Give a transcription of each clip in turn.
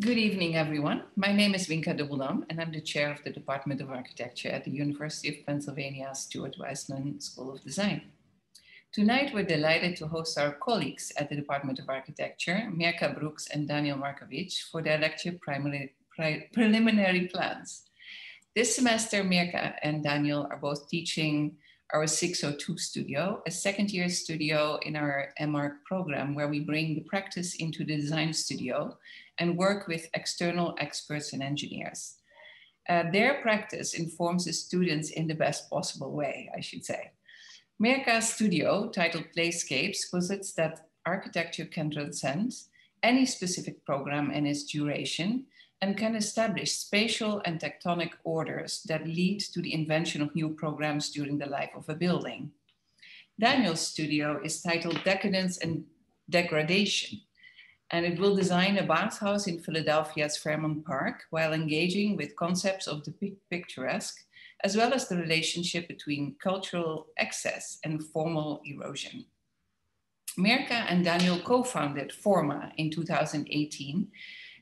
Good evening, everyone. My name is Winka Dubbeldam, and I'm the chair of the Department of Architecture at the University of Pennsylvania Stuart Weitzman School of Design. Tonight, we're delighted to host our colleagues at the Department of Architecture, Mirka Brooks and Daniel Markiewicz, for their lecture primary, pre Preliminary Plans. This semester, Mirka and Daniel are both teaching our 602 studio, a second year studio in our MArch program where we bring the practice into the design studio and work with external experts and engineers. Uh, their practice informs the students in the best possible way, I should say. Mirka's studio, titled Playscapes, posits that architecture can transcend any specific program and its duration and can establish spatial and tectonic orders that lead to the invention of new programs during the life of a building. Daniel's studio is titled Decadence and Degradation, and it will design a bathhouse in Philadelphia's Fairmount Park while engaging with concepts of the picturesque, as well as the relationship between cultural excess and formal erosion. Mirka and Daniel co-founded Forma in 2018,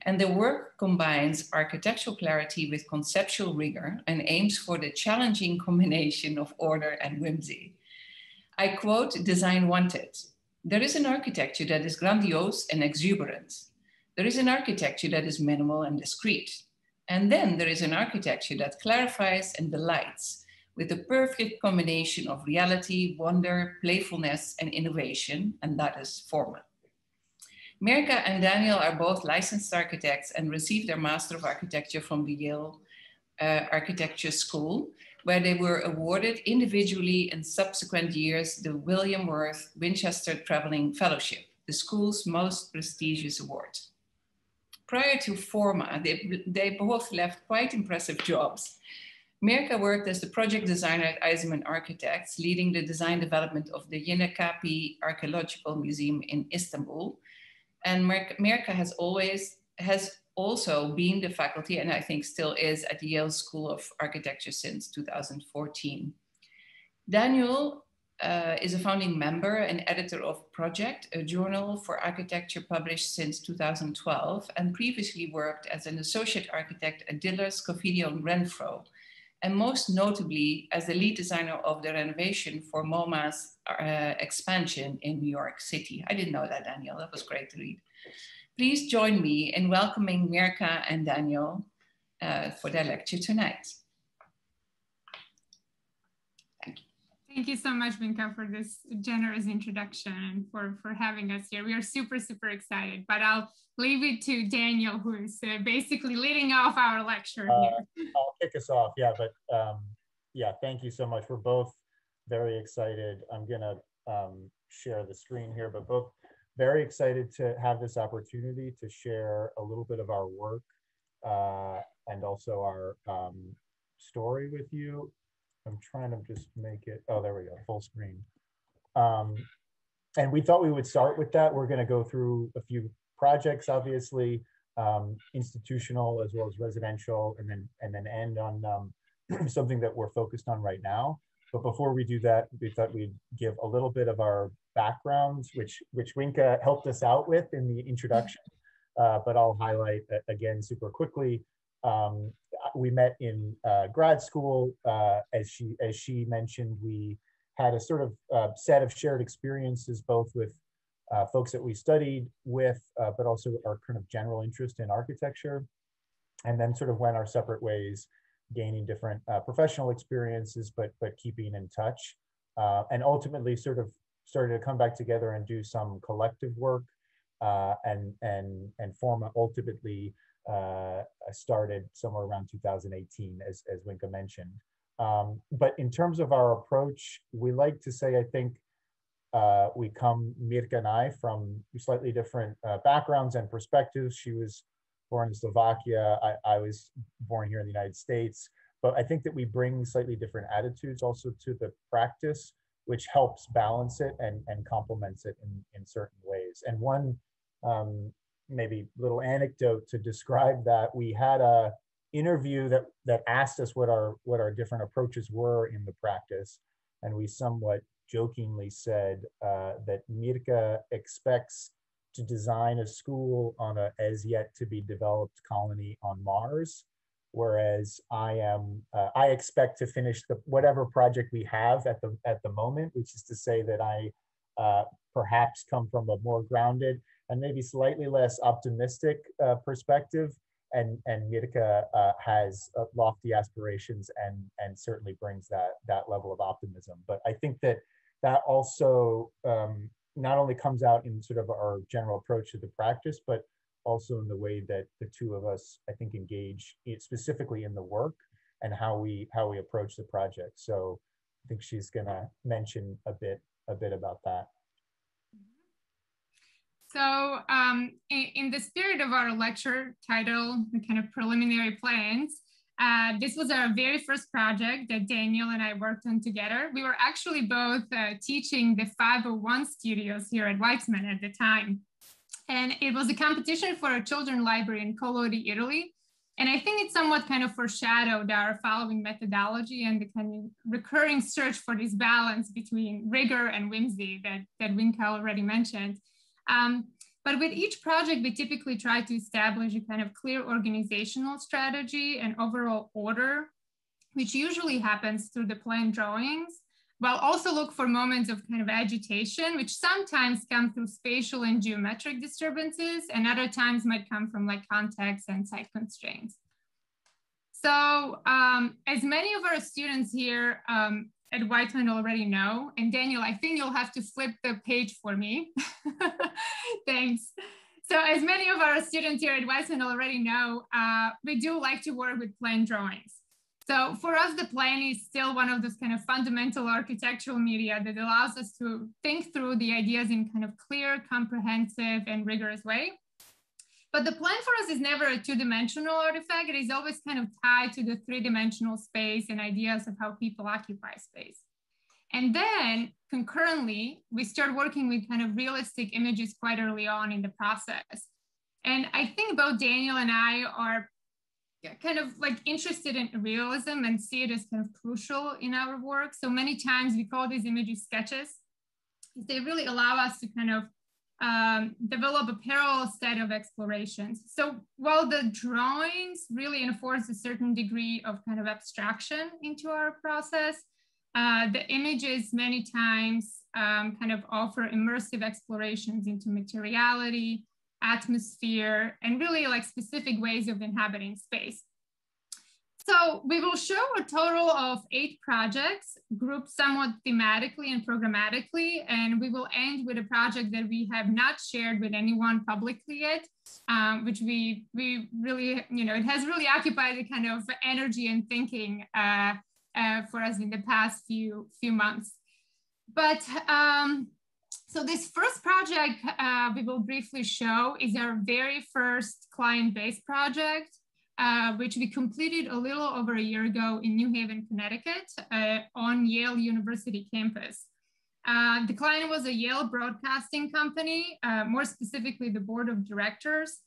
and the work combines architectural clarity with conceptual rigor and aims for the challenging combination of order and whimsy. I quote Design Wanted there is an architecture that is grandiose and exuberant. There is an architecture that is minimal and discreet. And then there is an architecture that clarifies and delights with the perfect combination of reality, wonder, playfulness, and innovation, and that is Forma. Mirka and Daniel are both licensed architects and received their Master of Architecture from the Yale uh, Architecture School where they were awarded individually in subsequent years the William Wirt Winchester Traveling Fellowship, the school's most prestigious award. Prior to Forma, they, they both left quite impressive jobs. Mirka worked as the project designer at Eisenman Architects, leading the design development of the Yenikapi Archaeological Museum in Istanbul. And Mirka has always has also been the faculty, and I think still is, at the Yale School of Architecture since 2014. Daniel uh, is a founding member and editor of Project, a journal for architecture published since 2012, and previously worked as an associate architect at Diller, Scofidio, and Renfro, and most notably as the lead designer of the renovation for MoMA's uh, expansion in New York City. I didn't know that, Daniel. That was great to read. Please join me in welcoming Mirka and Daniel uh, for their lecture tonight. Thank you. Thank you so much, Winka, for this generous introduction and for, for having us here. We are super, super excited, but I'll leave it to Daniel, who is uh, basically leading off our lecture uh, here. I'll kick us off, yeah, but um, yeah, thank you so much. We're both very excited. I'm gonna um, share the screen here, but both very excited to have this opportunity to share a little bit of our work uh, and also our um, story with you. I'm trying to just make it, oh, there we go, full screen. Um, and we thought we would start with that. We're gonna go through a few projects, obviously, um, institutional as well as residential, and then, and then end on um, something that we're focused on right now. But before we do that, we thought we'd give a little bit of our backgrounds, which which Winka helped us out with in the introduction. Uh, but I'll highlight uh, again super quickly. Um, we met in uh, grad school. Uh, as she as she mentioned, we had a sort of uh, set of shared experiences, both with uh, folks that we studied with, but also our kind of general interest in architecture, and then sort of went our separate ways gaining different uh, professional experiences, but but keeping in touch, uh, and ultimately sort of started to come back together and do some collective work, uh, and and and form ultimately uh, started somewhere around 2018, as as Winka mentioned. Um, but in terms of our approach, we like to say, I think. Uh, we come, Mirka and I, from slightly different uh, backgrounds and perspectives. She was born in Slovakia. I, I was born here in the United States. But I think that we bring slightly different attitudes also to the practice, which helps balance it and, and complements it in, in certain ways. And one um, maybe a little anecdote to describe that, we had a interview that, that asked us what our, what our different approaches were in the practice. And we somewhat jokingly said uh, that Mirka expects to design a school on a as yet to be developed colony on Mars. Whereas I am, uh, I expect to finish the whatever project we have at the at the moment, which is to say that I uh, perhaps come from a more grounded and maybe slightly less optimistic uh, perspective. And and Mirka uh, has uh, lofty aspirations and and certainly brings that that level of optimism. But I think that that also um, not only comes out in sort of our general approach to the practice, but also in the way that the two of us, I think, engage specifically in the work and how we how we approach the project. So I think she's gonna mention a bit a bit about that. So um, in, in, the spirit of our lecture title, the kind of preliminary plans, uh, this was our very first project that Daniel and I worked on together. We were actually both uh, teaching the 501 studios here at Weitzman at the time. And it was a competition for a children's library in Collodi, Italy. And I think it somewhat kind of foreshadowed our following methodology and the kind of recurring search for this balance between rigor and whimsy that, that Winka already mentioned. Um, but with each project, we typically try to establish a kind of clear organizational strategy and overall order, which usually happens through the plan drawings, while also look for moments of kind of agitation, which sometimes come through spatial and geometric disturbances, and other times might come from like context and site constraints. So um, as many of our students here um, at Weitzman already know. And Daniel, I think you'll have to flip the page for me. Thanks. So as many of our students here at Weitzman already know, uh, we do like to work with plan drawings. So for us, the plan is still one of those kind of fundamental architectural media that allows us to think through the ideas in kind of clear, comprehensive, and rigorous way. But the plan for us is never a two-dimensional artifact. It is always kind of tied to the three-dimensional space and ideas of how people occupy space. And then concurrently, we start working with kind of realistic images quite early on in the process. And I think both Daniel and I are kind of like interested in realism and see it as kind of crucial in our work. So many times we call these images sketches. They really allow us to kind of um, develop a parallel set of explorations. So while the drawings really enforce a certain degree of kind of abstraction into our process, uh, the images many times um, kind of offer immersive explorations into materiality, atmosphere, and really like specific ways of inhabiting space. So we will show a total of eight projects grouped somewhat thematically and programmatically, and we will end with a project that we have not shared with anyone publicly yet, um, which we, we really, you know, it has really occupied the kind of energy and thinking uh, uh, for us in the past few, few months. But um, so this first project uh, we will briefly show is our very first client-based project uh, which we completed a little over a year ago in New Haven, Connecticut uh, on Yale University campus. Uh, the client was a Yale broadcasting company, uh, more specifically the board of directors,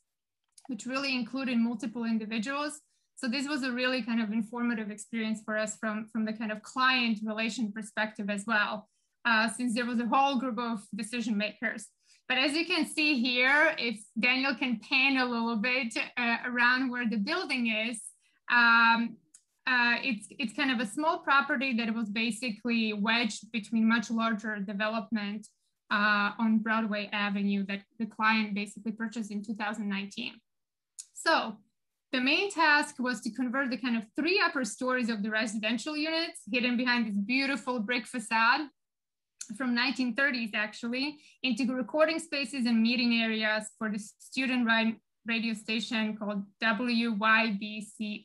which really included multiple individuals. So this was a really kind of informative experience for us from, from the kind of client relation perspective as well, uh, since there was a whole group of decision makers. But as you can see here, if Daniel can pan a little bit uh, around where the building is, um, uh, it's, it's kind of a small property that was basically wedged between much larger development uh, on Broadway Avenue that the client basically purchased in 2019. So the main task was to convert the kind of three upper stories of the residential units hidden behind this beautiful brick facade from 1930s actually into recording spaces and meeting areas for the student radio station called WYBCX.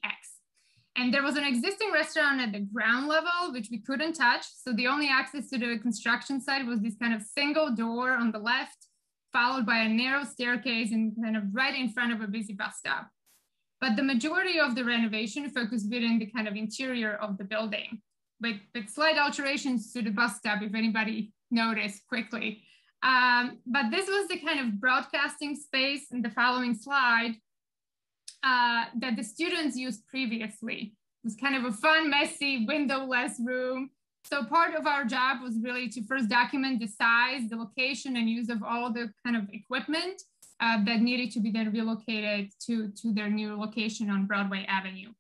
And there was an existing restaurant at the ground level, which we couldn't touch. So the only access to the construction site was this kind of single door on the left, followed by a narrow staircase and kind of right in front of a busy bus stop. But the majority of the renovation focused within the kind of interior of the building with, with slight alterations to the bus stop, if anybody noticed quickly. Um, but this was the kind of broadcasting space in the following slide uh, that the students used previously. It was kind of a fun, messy, windowless room So part of our job was really to first document the size, the location and use of all the kind of equipment uh, that needed to be then relocated to, to their new location on Broadway Avenue.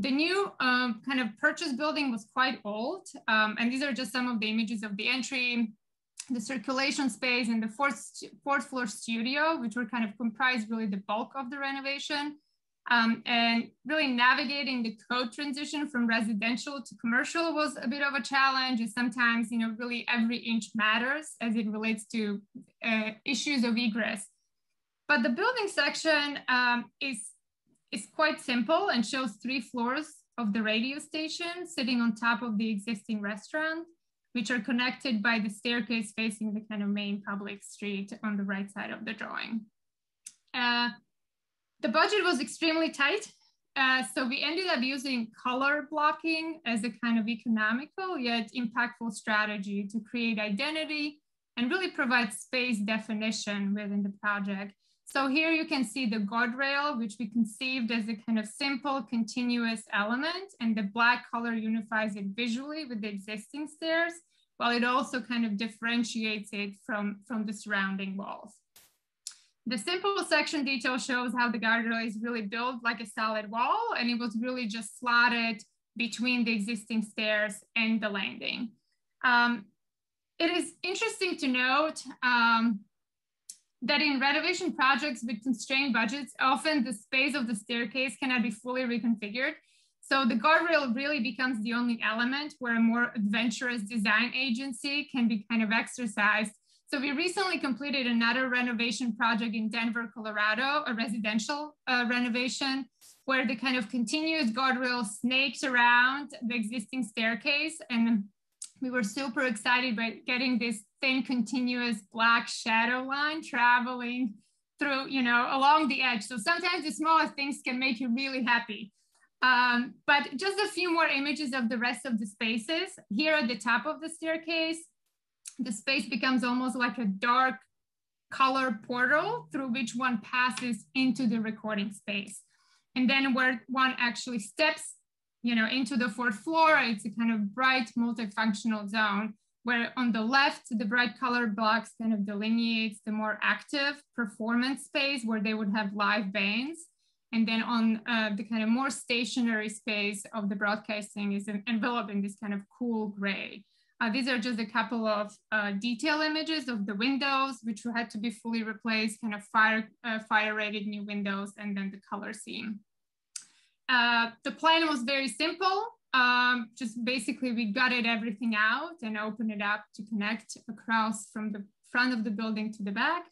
The new um, kind of purchase building was quite old. Um, and these are just some of the images of the entry, the circulation space and the fourth, fourth floor studio, which were kind of comprised really the bulk of the renovation. Um, and really navigating the code transition from residential to commercial was a bit of a challenge. And sometimes, you know, really every inch matters as it relates to uh, issues of egress. But the building section um, is, is quite simple and shows three floors of the radio station sitting on top of the existing restaurant, which are connected by the staircase facing the kind of main public street on the right side of the drawing. Uh, the budget was extremely tight. Uh, so we ended up using color blocking as a kind of economical yet impactful strategy to create identity and really provide space definition within the project. So here you can see the guardrail, which we conceived as a kind of simple continuous element and the black color unifies it visually with the existing stairs, while it also kind of differentiates it from, from the surrounding walls. The simple section detail shows how the guardrail is really built like a solid wall and it was really just slotted between the existing stairs and the landing. Um, it is interesting to note um, that in renovation projects with constrained budgets, often the space of the staircase cannot be fully reconfigured. So the guardrail really becomes the only element where a more adventurous design agency can be kind of exercised so we recently completed another renovation project in Denver, Colorado, a residential uh, renovation where the kind of continuous guardrail snakes around the existing staircase. And we were super excited by getting this thin continuous black shadow line traveling through, you know, along the edge. So sometimes the smallest things can make you really happy. Um, but just a few more images of the rest of the spaces. Here at the top of the staircase, the space becomes almost like a dark color portal through which one passes into the recording space. And then where one actually steps, you know, into the fourth floor, it's a kind of bright multifunctional zone where on the left, the bright color blocks kind of delineates the more active performance space where they would have live bands. And then on uh, the kind of more stationary space of the broadcasting is enveloped in this kind of cool gray. Uh, these are just a couple of uh, detail images of the windows, which had to be fully replaced, kind of fire, uh, fire rated new windows, and then the color scheme. Uh, the plan was very simple. Um, just basically we gutted everything out and opened it up to connect across from the front of the building to the back.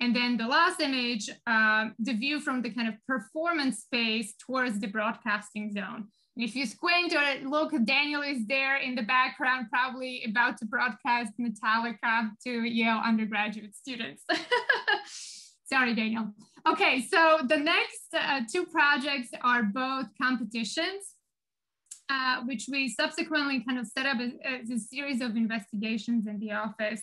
And then the last image, uh, the view from the kind of performance space towards the broadcasting zone. And If you squint or look, Daniel is there in the background, probably about to broadcast Metallica to Yale undergraduate students. Sorry, Daniel. Okay, so the next uh, two projects are both competitions, uh, which we subsequently kind of set up as, a series of investigations in the office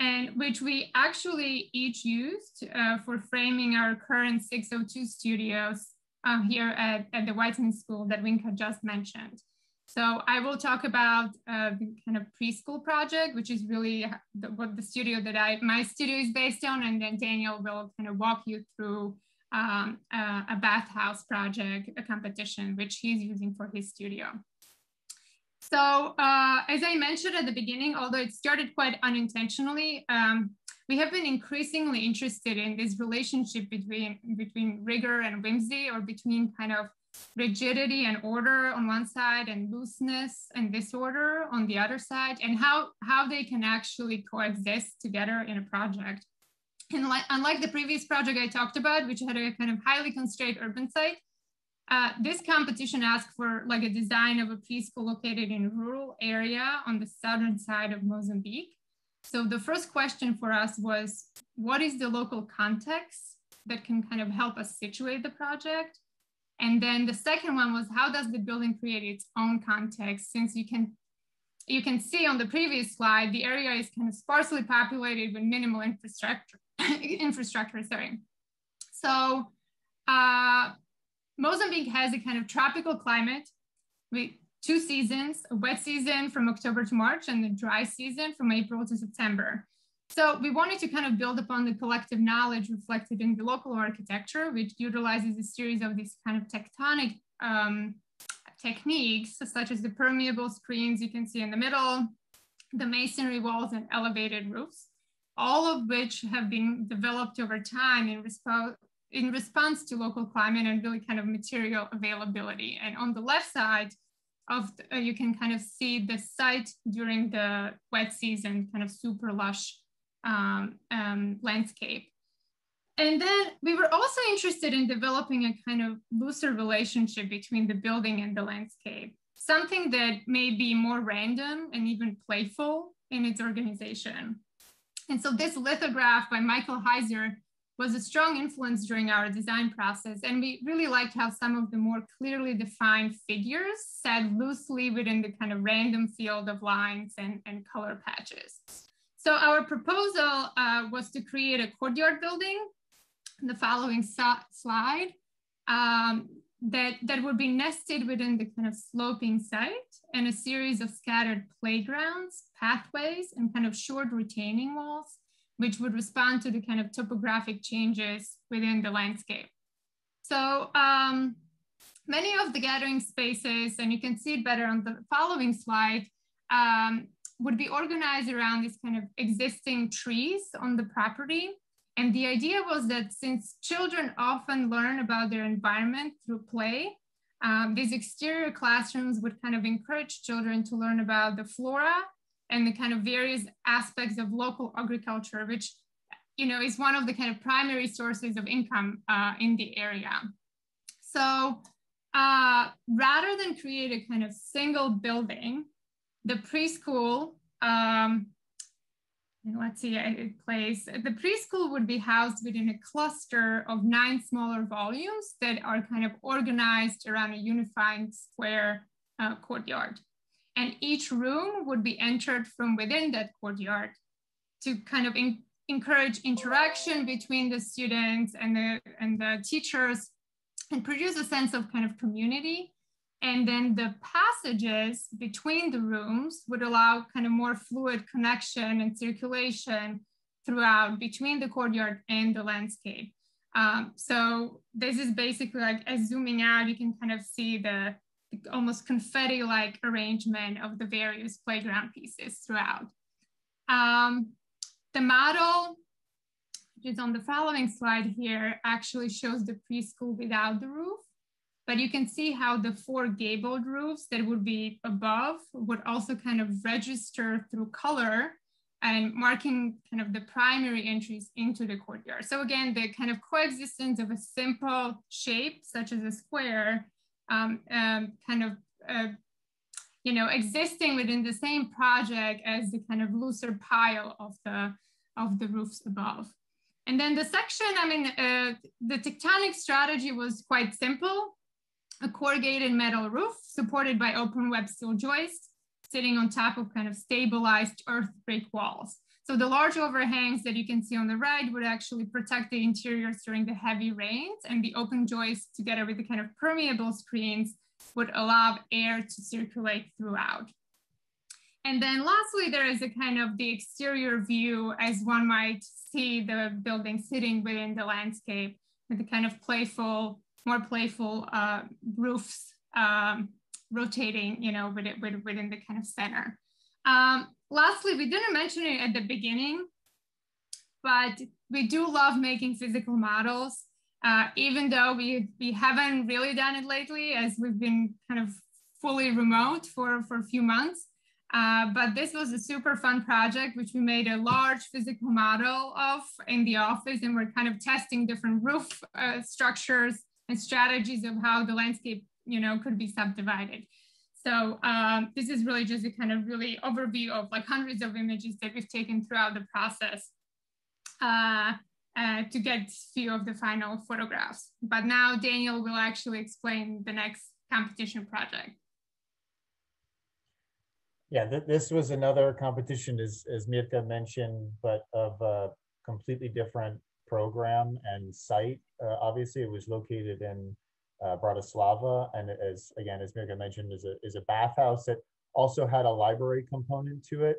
and which we actually each used uh, for framing our current 602 studios uh, here at, at the Weitzman School that Winka just mentioned. So I will talk about uh, the kind of preschool project, which is really the, what the studio that I, my studio is based on. And then Daniel will kind of walk you through um, uh, a bathhouse project, a competition, which he's using for his studio. So uh, as I mentioned at the beginning, although it started quite unintentionally, um, we have been increasingly interested in this relationship between, between rigor and whimsy or between kind of rigidity and order on one side and looseness and disorder on the other side and how, how they can actually coexist together in a project. And like, unlike the previous project I talked about, which had a kind of highly constrained urban site, uh, this competition asked for like a design of a preschool located in a rural area on the southern side of Mozambique. So the first question for us was, what is the local context that can kind of help us situate the project? And then the second one was, how does the building create its own context? Since you can, you can see on the previous slide, the area is kind of sparsely populated with minimal infrastructure, infrastructure, sorry. So uh, Mozambique has a kind of tropical climate with two seasons, a wet season from October to March and the dry season from April to September. So we wanted to kind of build upon the collective knowledge reflected in the local architecture, which utilizes a series of these kind of tectonic um, techniques, such as the permeable screens you can see in the middle, the masonry walls and elevated roofs, all of which have been developed over time in, in response to local climate and really kind of material availability. And on the left side, of the, uh, you can kind of see the site during the wet season, kind of super lush um, um, landscape. And then we were also interested in developing a kind of looser relationship between the building and the landscape, something that may be more random and even playful in its organization. And so this lithograph by Michael Heizer was a strong influence during our design process. And we really liked how some of the more clearly defined figures sat loosely within the kind of random field of lines and, and color patches. So our proposal uh, was to create a courtyard building, the following slide, um, that, that would be nested within the kind of sloping site and a series of scattered playgrounds, pathways, and kind of short retaining walls which would respond to the kind of topographic changes within the landscape. So um, many of the gathering spaces, and you can see it better on the following slide, um, would be organized around these kind of existing trees on the property. And the idea was that since children often learn about their environment through play, um, these exterior classrooms would kind of encourage children to learn about the flora and the kind of various aspects of local agriculture, which you know is one of the kind of primary sources of income uh, in the area. So uh, rather than create a kind of single building, the preschool, um, let's see, it plays, the preschool would be housed within a cluster of nine smaller volumes that are kind of organized around a unified square uh, courtyard and each room would be entered from within that courtyard to kind of in, encourage interaction between the students and the, and the teachers and produce a sense of kind of community. And then the passages between the rooms would allow kind of more fluid connection and circulation throughout between the courtyard and the landscape. Um, so this is basically like as zooming out, you can kind of see the almost confetti-like arrangement of the various playground pieces throughout. Um, the model, which is on the following slide here, actually shows the preschool without the roof, but you can see how the four gabled roofs that would be above would also kind of register through color and marking kind of the primary entries into the courtyard. So again, the kind of coexistence of a simple shape, such as a square, um, um, kind of uh, you know existing within the same project as the kind of looser pile of the of the roofs above. And then the section, I mean, uh, the tectonic strategy was quite simple. A corrugated metal roof supported by open web steel joists sitting on top of kind of stabilized earth brick walls. So the large overhangs that you can see on the right would actually protect the interiors during the heavy rains and the open joists together with the kind of permeable screens would allow air to circulate throughout. And then lastly, there is a kind of the exterior view as one might see the building sitting within the landscape with the kind of playful, more playful uh, roofs um, rotating, you know, within, within the kind of center. Um, lastly, we didn't mention it at the beginning, but we do love making physical models, uh, even though we, we haven't really done it lately as we've been kind of fully remote for, for a few months. Uh, but this was a super fun project, which we made a large physical model of in the office, and we're kind of testing different roof uh, structures and strategies of how the landscape, you know, could be subdivided. So um, this is really just a kind of really overview of like hundreds of images that we've taken throughout the process uh, uh, to get a few of the final photographs. But now Daniel will actually explain the next competition project. Yeah, th this was another competition, as, as Mirka mentioned, but of a completely different program and site. Uh, obviously, it was located in uh, Bratislava. And as, again, as Mirka mentioned, is a, is a bathhouse that also had a library component to it.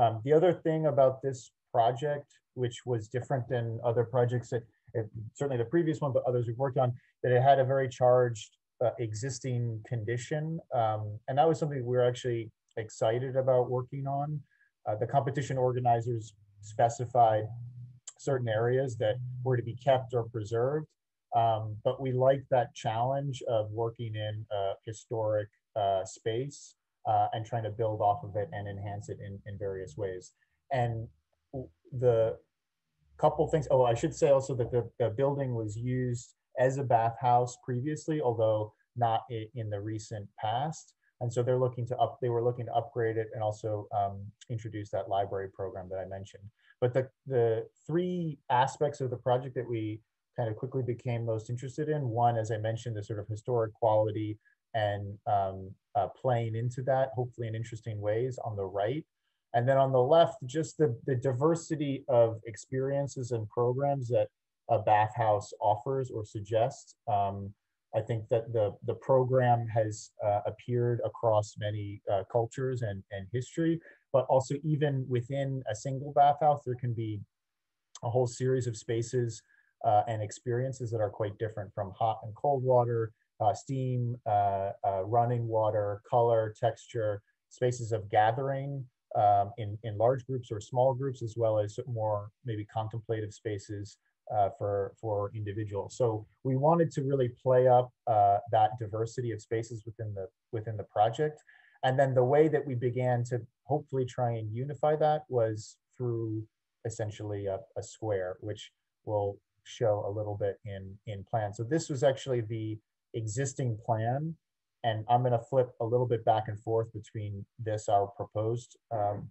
Um, the other thing about this project, which was different than other projects that it, certainly the previous one, but others we've worked on, that it had a very charged uh, existing condition. Um, and that was something we were actually excited about working on. Uh, the competition organizers specified certain areas that were to be kept or preserved. Um, but we like that challenge of working in a historic uh, space uh, and trying to build off of it and enhance it in, in various ways. And the couple things, oh, I should say also that the, the building was used as a bathhouse previously, although not in the recent past. And so they're looking to up, they were looking to upgrade it and also um, introduce that library program that I mentioned. But the, the three aspects of the project that we kind of quickly became most interested in, one, as I mentioned, the sort of historic quality and um, uh, playing into that, hopefully in interesting ways on the right. And then on the left, just the, the diversity of experiences and programs that a bathhouse offers or suggests. Um, I think that the, the program has uh, appeared across many uh, cultures and, and history, but also even within a single bathhouse, there can be a whole series of spaces uh, and experiences that are quite different from hot and cold water, uh, steam, uh, uh, running water, color, texture, spaces of gathering um, in, in large groups or small groups, as well as more maybe contemplative spaces uh, for, for individuals. So we wanted to really play up uh, that diversity of spaces within the, within the project. And then the way that we began to hopefully try and unify that was through essentially a, a square, which will show a little bit in, in plan. So this was actually the existing plan. And I'm gonna flip a little bit back and forth between this, our proposed um,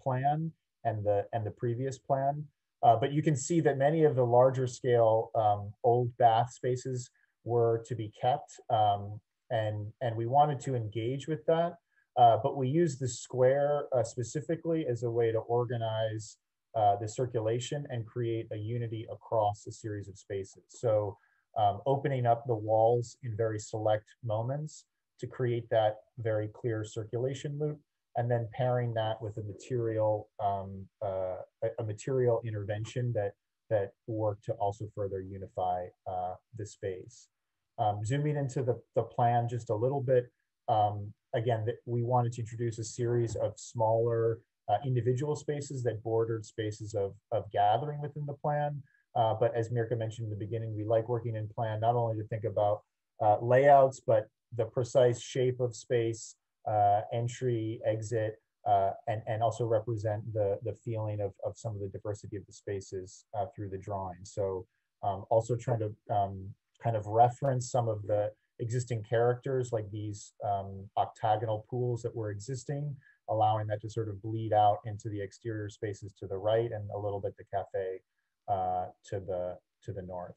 plan and the, and the previous plan. Uh, but you can see that many of the larger scale um, old bath spaces were to be kept. Um, and, and we wanted to engage with that. Uh, but we use the square uh, specifically as a way to organize uh, the circulation and create a unity across a series of spaces. So um, opening up the walls in very select moments to create that very clear circulation loop, and then pairing that with a material um, uh, a, material intervention that that work to also further unify uh, the space. Um, zooming into the, the plan just a little bit, um, again, that we wanted to introduce a series of smaller uh, individual spaces that bordered spaces of, of gathering within the plan, uh, but as Mirka mentioned in the beginning, we like working in plan not only to think about uh, layouts, but the precise shape of space, uh, entry, exit, uh, and, and also represent the, the feeling of, of some of the diversity of the spaces uh, through the drawing. So um, also trying to um, kind of reference some of the existing characters like these um, octagonal pools that were existing, allowing that to sort of bleed out into the exterior spaces to the right and a little bit the cafe uh, to, the, to the north.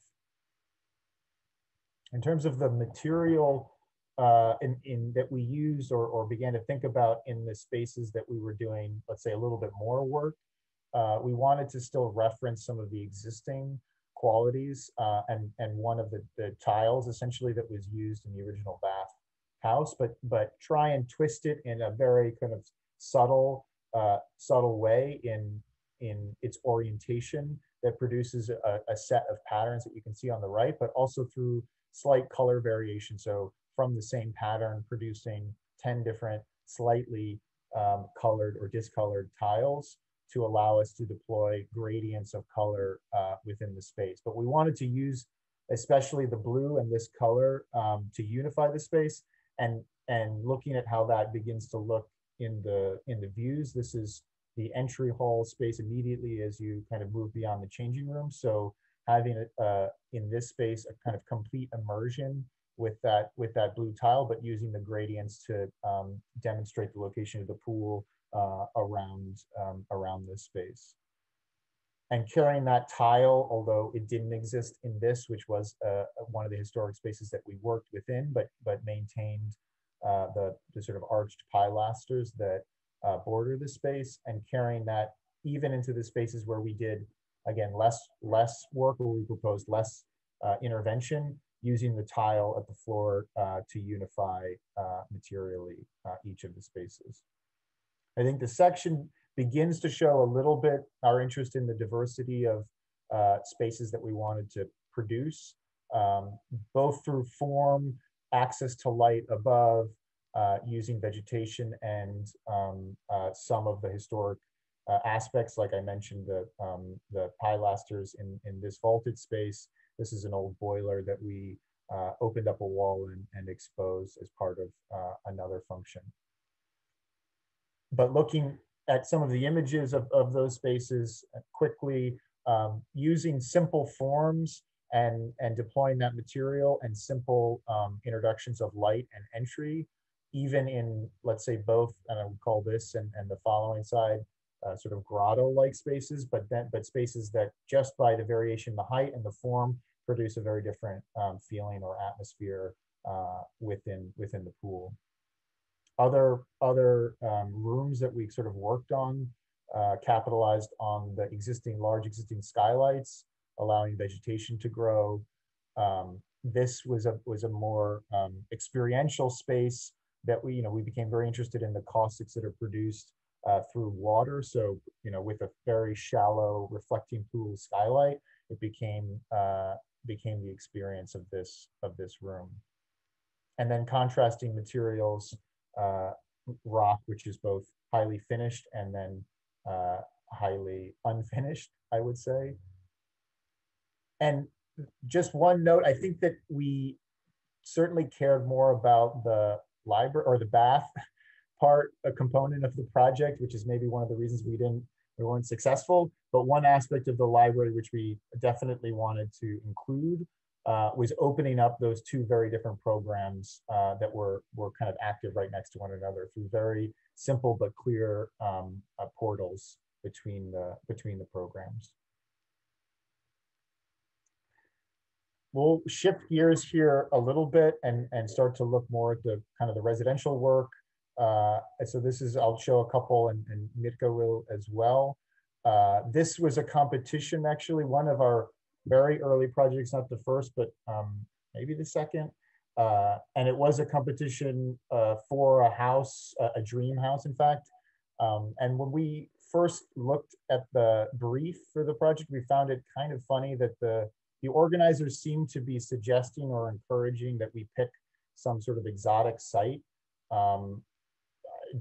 In terms of the material uh, in, in that we used or, or began to think about in the spaces that we were doing, let's say a little bit more work, uh, we wanted to still reference some of the existing qualities uh, and, and one of the, the tiles essentially that was used in the original bath house, but, but try and twist it in a very kind of subtle, uh, subtle way in, in its orientation that produces a, a, set of patterns that you can see on the right, but also through slight color variation. So from the same pattern, producing 10 different slightly um, colored or discolored tiles to allow us to deploy gradients of color uh, within the space. But we wanted to use especially the blue and this color um, to unify the space and, and looking at how that begins to look in the, in the views. This is the entry hall space immediately as you kind of move beyond the changing room. So having uh, in this space a kind of complete immersion with that with that blue tile, but using the gradients to um, demonstrate the location of the pool uh, around um, around this space. And carrying that tile, although it didn't exist in this, which was uh, one of the historic spaces that we worked within, but but maintained uh, the, the sort of arched pilasters that uh, border the space and carrying that even into the spaces where we did, again, less, less work, where we proposed less uh, intervention, using the tile at the floor uh, to unify materially each of the spaces. I think the section begins to show a little bit our interest in the diversity of uh, spaces that we wanted to produce, um, both through form, access to light above, uh, using vegetation and um, uh, some of the historic uh, aspects, like I mentioned, the, um, the pilasters in, in this vaulted space. This is an old boiler that we uh, opened up a wall and, and exposed as part of uh, another function. But looking at some of the images of, of those spaces quickly, um, using simple forms and, and deploying that material and simple um, introductions of light and entry, even in, let's say, both, and I would call this and, and the following side, uh, sort of grotto-like spaces, but then but spaces that just by the variation, the height and the form produce a very different um, feeling or atmosphere uh, within within the pool. Other other um, rooms that we sort of worked on uh, capitalized on the existing large existing skylights, allowing vegetation to grow. Um, this was a was a more um, experiential space that we you know we became very interested in the caustics that are produced uh, through water. So, you know, with a very shallow reflecting pool skylight, it became uh, became the experience of this of this room. And then contrasting materials, uh, rock, which is both highly finished and then uh, highly unfinished, I would say. And just one note, I think that we certainly cared more about the library or the bath part, a component of the project, which is maybe one of the reasons we didn't, we weren't successful. But one aspect of the library, which we definitely wanted to include, uh, was opening up those two very different programs uh, that were were kind of active right next to one another through very simple but clear um, uh, portals between the between the programs. We'll shift gears here a little bit and, and start to look more at the kind of the residential work uh, so this is, I'll show a couple and, and Mirka will as well. Uh, this was a competition, actually, one of our very early projects, not the first, but um, maybe the second. Uh, and it was a competition uh, for a house, a dream house, in fact. Um, and when we first looked at the brief for the project, we found it kind of funny that the, the organizers seemed to be suggesting or encouraging that we pick some sort of exotic site. Um,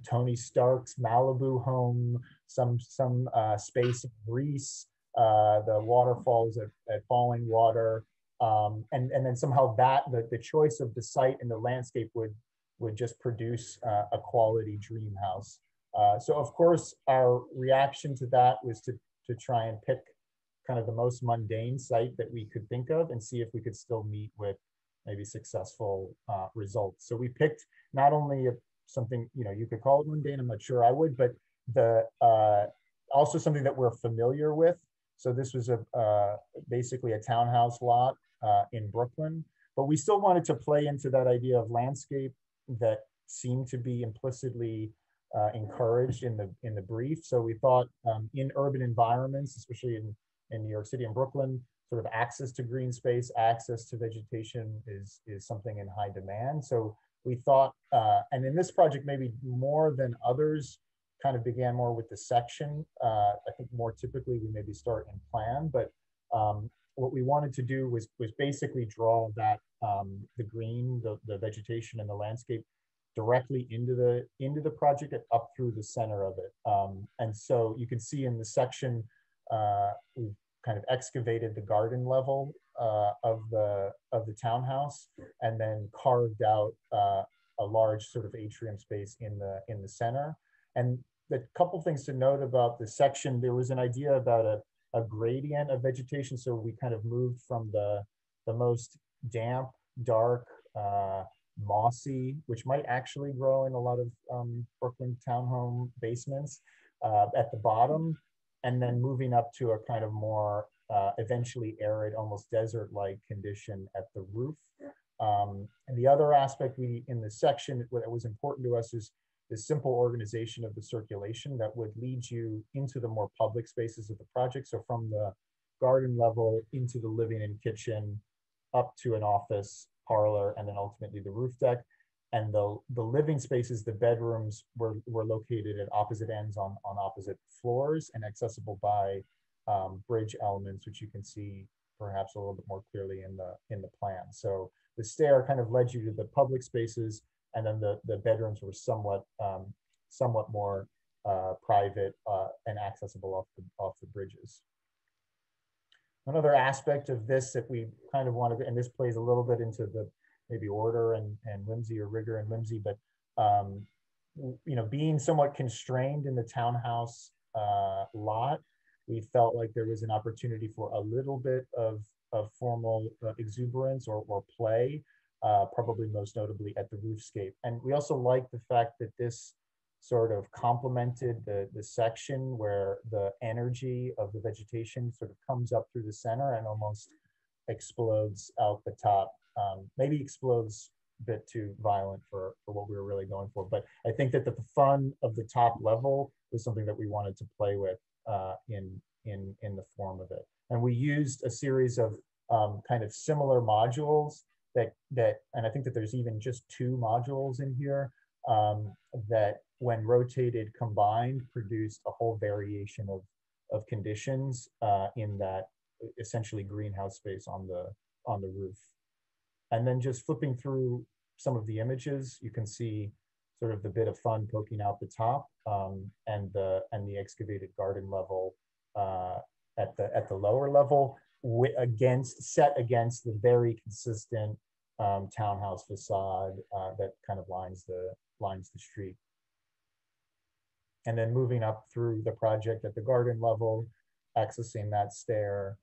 Tony Stark's Malibu home, some some uh, space in Greece, uh, the waterfalls at, at Falling Water, um, and and then somehow that the, the choice of the site and the landscape would would just produce uh, a quality dream house. Uh, so of course our reaction to that was to to try and pick kind of the most mundane site that we could think of and see if we could still meet with maybe successful uh, results. So we picked not only a something, you know, you could call it mundane, I'm not sure I would, but the uh, also something that we're familiar with. So this was a uh, basically a townhouse lot uh, in Brooklyn, but we still wanted to play into that idea of landscape that seemed to be implicitly uh, encouraged in the in the brief. So we thought um, in urban environments, especially in, in New York City and Brooklyn, sort of access to green space, access to vegetation is, is something in high demand. So we thought, uh, and in this project, maybe more than others, kind of began more with the section. Uh, I think more typically we maybe start in plan, but um, what we wanted to do was was basically draw that um, the green, the, the vegetation and the landscape directly into the into the project and up through the center of it. Um, and so you can see in the section, uh, we've kind of excavated the garden level uh, of the of the townhouse and then carved out uh, a large sort of atrium space in the in the center. And a couple things to note about the section, there was an idea about a, a gradient of vegetation. So we kind of moved from the the most damp, dark, uh, mossy, which might actually grow in a lot of um, Brooklyn townhome basements uh, at the bottom, and then moving up to a kind of more uh, eventually arid, almost desert-like condition at the roof. Um, and the other aspect we in this section that was important to us is the simple organization of the circulation that would lead you into the more public spaces of the project. So from the garden level into the living and kitchen, up to an office parlor and then ultimately the roof deck. And the, the living spaces, the bedrooms were, were located at opposite ends on, on opposite floors and accessible by um, bridge elements, which you can see perhaps a little bit more clearly in the, in the plan. So the stair kind of led you to the public spaces and then the, the bedrooms were somewhat, um, somewhat more uh, private uh, and accessible off the, off the bridges. Another aspect of this that we kind of wanted, and this plays a little bit into the maybe order and, and whimsy or rigor and whimsy, but um, you know, being somewhat constrained in the townhouse uh, lot, we felt like there was an opportunity for a little bit of, of formal uh, exuberance or, or play, uh, probably most notably at the roofscape. And we also like the fact that this sort of complemented the, the section where the energy of the vegetation sort of comes up through the center and almost explodes out the top. Um, maybe explodes a bit too violent for, for what we were really going for. But I think that the, fun of the top level was something that we wanted to play with uh, in, in, in the form of it. And we used a series of um, kind of similar modules that, that, and I think that there's even just two modules in here um, that when rotated combined produced a whole variation of, of conditions uh, in that essentially greenhouse space on the, on the roof. And then just flipping through some of the images, you can see sort of the bit of fun poking out the top um, and the and the excavated garden level uh, at the at the lower level against set against the very consistent um, townhouse facade uh, that kind of lines the lines the street. And then moving up through the project at the garden level, accessing that stair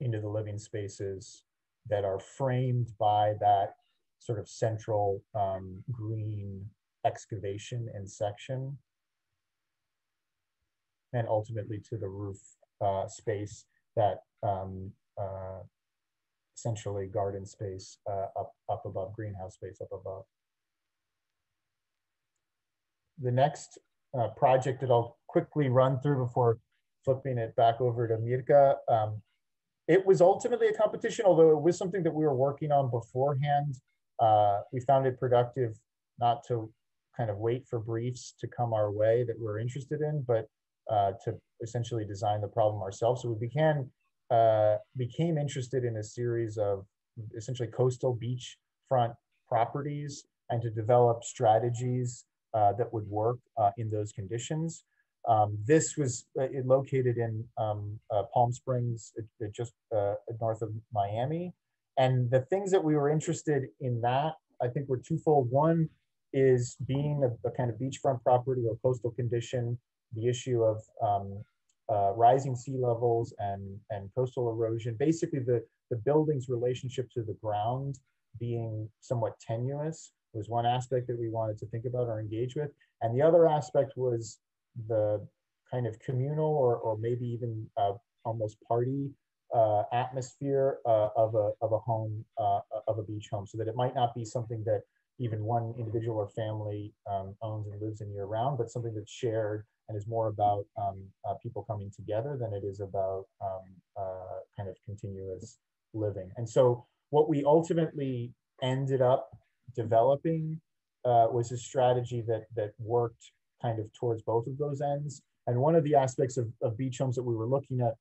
into the living spaces that are framed by that sort of central um, green excavation and section. And ultimately to the roof uh, space that um, uh, essentially garden space uh, up, up above, greenhouse space up above the next uh, project that I'll quickly run through before flipping it back over to Mirka. Um, it was ultimately a competition, although it was something that we were working on beforehand. Uh, we found it productive not to kind of wait for briefs to come our way that we're interested in, but uh, to essentially design the problem ourselves. So we began uh, became interested in a series of essentially coastal beachfront properties and to develop strategies uh, that would work uh, in those conditions. Um, this was uh, located in um, uh, Palm Springs, just north of Miami. And the things that we were interested in that, I think were twofold. One is being a, a kind of beachfront property or coastal condition, the issue of um, uh, rising sea levels and, and coastal erosion, basically the, the building's relationship to the ground being somewhat tenuous was one aspect that we wanted to think about or engage with. And the other aspect was the kind of communal or, or maybe even uh, almost party uh, atmosphere uh, of, a, of a home, uh, of a beach home, so that it might not be something that even one individual or family um, owns and lives in year round, but something that's shared and is more about um, uh, people coming together than it is about um, uh, kind of continuous living. And so what we ultimately ended up developing uh, was a strategy that that worked kind of towards both of those ends. And one of the aspects of, of beach homes that we were looking at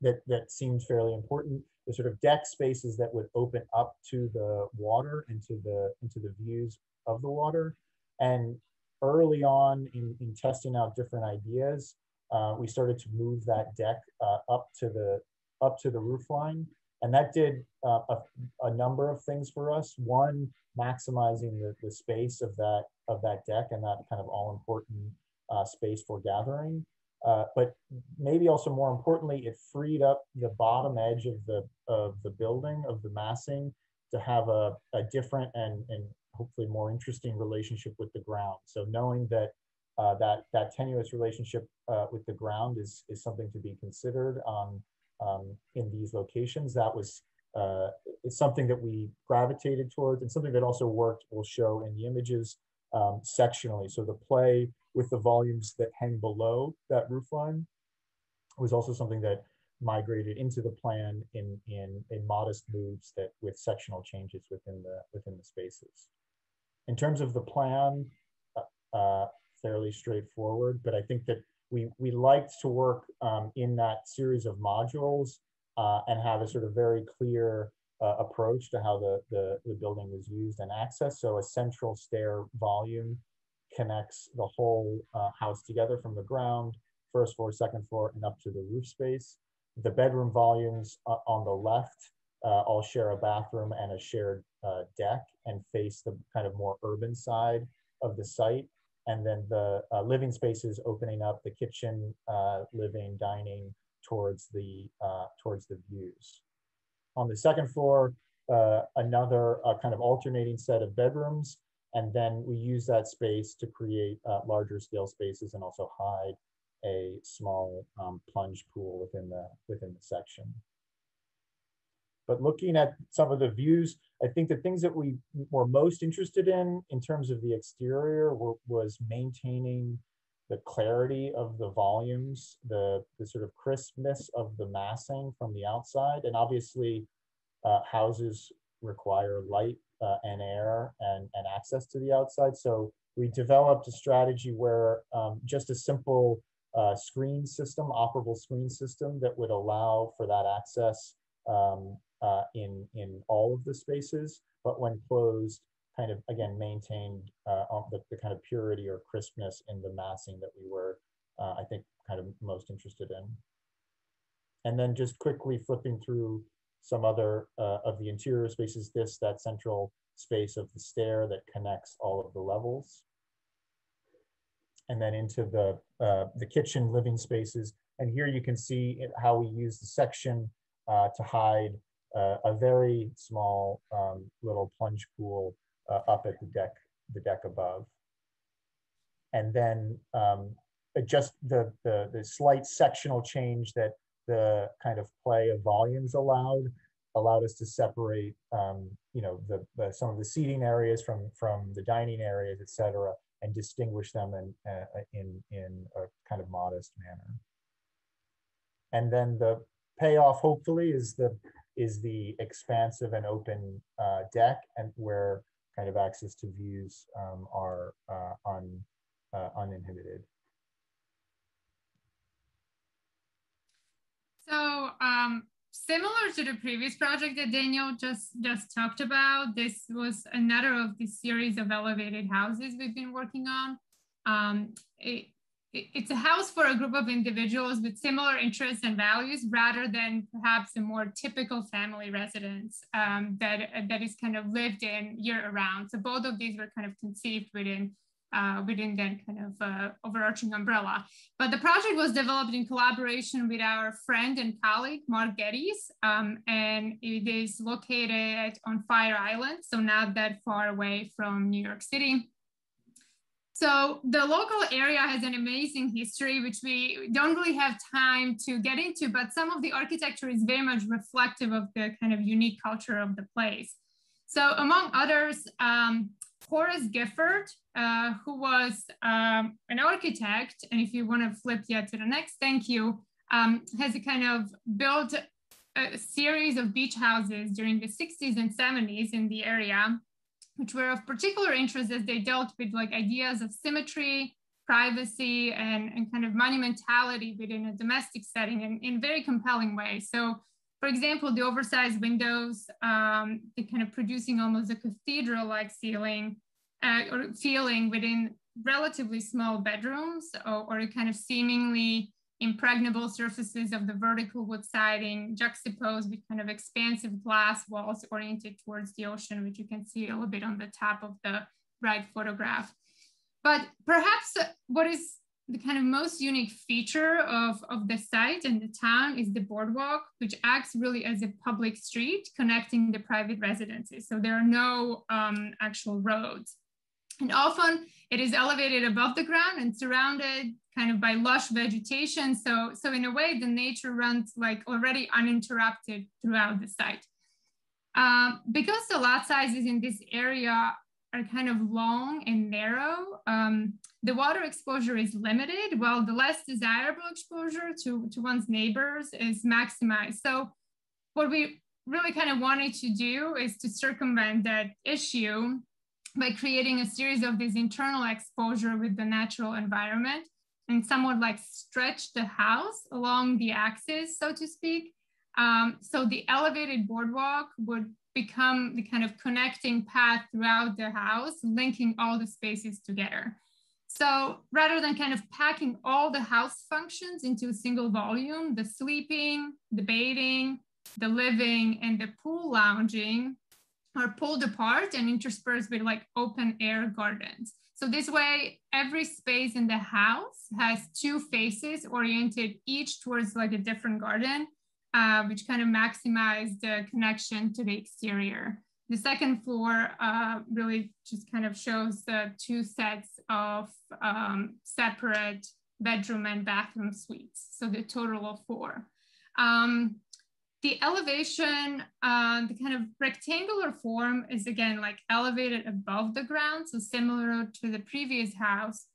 that that seemed fairly important, the sort of deck spaces that would open up to the water and to the into the views of the water. And early on in, in testing out different ideas, uh, we started to move that deck uh, up to the up to the roof line. And that did uh, a, a number of things for us. One, maximizing the, the space of that of that deck and that kind of all important uh, space for gathering. Uh, but maybe also more importantly, it freed up the bottom edge of the of the building of the massing to have a, a different and and hopefully more interesting relationship with the ground. So knowing that uh, that that tenuous relationship uh, with the ground is is something to be considered on um, in these locations. That was uh, something that we gravitated towards and something that also worked will show in the images um, sectionally. So the play with the volumes that hang below that roofline was also something that migrated into the plan in, in, in modest moves that with sectional changes within the, within the spaces. In terms of the plan, uh, uh, fairly straightforward, but I think that we, we liked to work um, in that series of modules uh, and have a sort of very clear uh, approach to how the, the, the building was used and accessed. So a central stair volume connects the whole uh, house together from the ground, first floor, second floor, and up to the roof space. The bedroom volumes uh, on the left uh, all share a bathroom and a shared uh, deck and face the kind of more urban side of the site. And then the uh, living spaces opening up the kitchen, living, dining towards the, towards the views. On the second floor, uh, another uh, kind of alternating set of bedrooms. And then we use that space to create uh, larger scale spaces and also hide a small um, plunge pool within the, within the section. But looking at some of the views, I think the things that we were most interested in in terms of the exterior were, was maintaining the clarity of the volumes, the, the sort of crispness of the massing from the outside. And obviously uh, houses require light uh, and air and, and access to the outside. So we developed a strategy where um, just a simple uh, screen system, operable screen system that would allow for that access um, uh, in, in all of the spaces, but when closed, kind of again maintained uh, the, the, kind of purity or crispness in the massing that we were, uh, I think, kind of most interested in. And then just quickly flipping through some other uh, of the interior spaces, this, that central space of the stair that connects all of the levels. And then into the, uh, the kitchen living spaces. And here you can see how we use the section uh, to hide uh, a very small um, little plunge pool uh, up at the deck, the deck above. And then um, just the, the, the slight sectional change that the kind of play of volumes allowed allowed us to separate um, you know the, the, some of the seating areas from from the dining areas et cetera and distinguish them in uh, in in a kind of modest manner and then the payoff hopefully is the is the expansive and open uh, deck and where kind of access to views um, are uh, un, uh, uninhibited So um, similar to the previous project that Daniel just, just talked about, this was another of the series of elevated houses we've been working on. Um, it, it's a house for a group of individuals with similar interests and values rather than perhaps a more typical family residence um, that, that is kind of lived in year round. So both of these were kind of conceived within uh, within that kind of uh, overarching umbrella. But the project was developed in collaboration with our friend and colleague, Mark Geddes, um, and it is located on Fire Island, so not that far away from New York City. So the local area has an amazing history, which we don't really have time to get into, but some of the architecture is very much reflective of the kind of unique culture of the place. So among others, um, Horace Gifford, uh, who was um, an architect, and if you want to flip yet to the next, thank you, um, has a kind of built a series of beach houses during the 60s and 70s in the area, which were of particular interest as they dealt with like ideas of symmetry, privacy, and, and kind of monumentality within a domestic setting in, in very compelling ways. So for example, the oversized windows, um, the kind of producing almost a cathedral-like ceiling uh, or feeling within relatively small bedrooms or, or a kind of seemingly impregnable surfaces of the vertical wood siding juxtaposed with kind of expansive glass walls oriented towards the ocean, which you can see a little bit on the top of the right photograph. But perhaps what is the kind of most unique feature of, of the site and the town is the boardwalk, which acts really as a public street connecting the private residences. So there are no um, actual roads. And often it is elevated above the ground and surrounded kind of by lush vegetation. So, so in a way, the nature runs like already uninterrupted throughout the site. Um, because the lot sizes in this area are kind of long and narrow, um, the water exposure is limited, while the less desirable exposure to, to one's neighbors is maximized. So what we really kind of wanted to do is to circumvent that issue by creating a series of these internal exposure with the natural environment and somewhat like stretch the house along the axis, so to speak. Um, so the elevated boardwalk would become the kind of connecting path throughout the house, linking all the spaces together. So rather than kind of packing all the house functions into a single volume, the sleeping, the bathing, the living, and the pool lounging are pulled apart and interspersed with like open air gardens. So this way, every space in the house has two faces oriented each towards like a different garden uh, which kind of maximize the connection to the exterior. The second floor uh, really just kind of shows the two sets of um, separate bedroom and bathroom suites. So the total of four. Um, the elevation, uh, the kind of rectangular form is again like elevated above the ground. So similar to the previous house,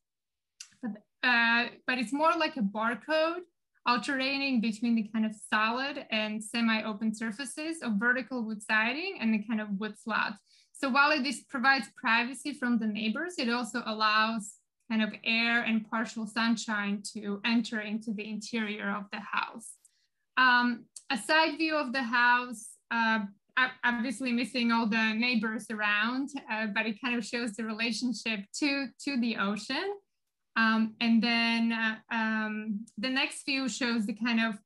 but, uh, but it's more like a barcode alternating between the kind of solid and semi-open surfaces of vertical wood siding and the kind of wood slats. So while it provides privacy from the neighbors, it also allows kind of air and partial sunshine to enter into the interior of the house. Um, a side view of the house, uh, obviously missing all the neighbors around, uh, but it kind of shows the relationship to, to the ocean. Um, and then uh, um, the next view shows the kind of,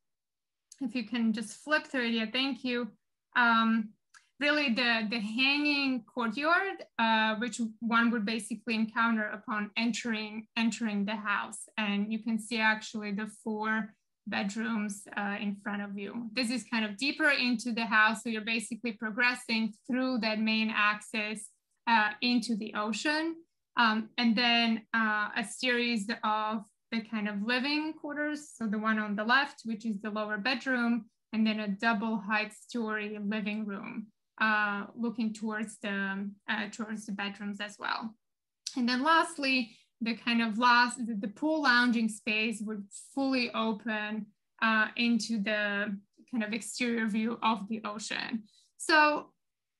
if you can just flip through it, yeah, thank you. Um, really the, the hanging courtyard, uh, which one would basically encounter upon entering, entering the house. And you can see actually the four bedrooms uh, in front of you. This is kind of deeper into the house. So you're basically progressing through that main axis uh, into the ocean. Um, and then uh, a series of the kind of living quarters. So the one on the left, which is the lower bedroom, and then a double height story living room, uh, looking towards the, uh, towards the bedrooms as well. And then lastly, the kind of last, the, the pool lounging space would fully open uh, into the kind of exterior view of the ocean. So